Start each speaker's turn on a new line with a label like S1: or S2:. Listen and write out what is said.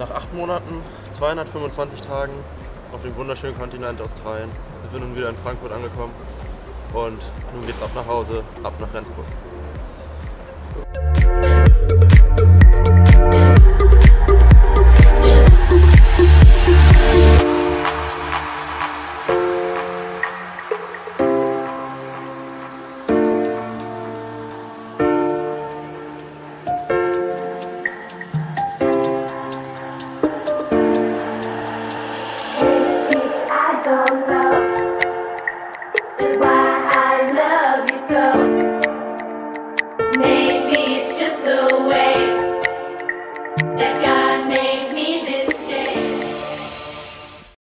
S1: nach acht Monaten, 225 Tagen auf dem wunderschönen Kontinent Australien sind wir nun wieder in Frankfurt angekommen und nun geht's ab nach Hause, ab nach Rendsburg.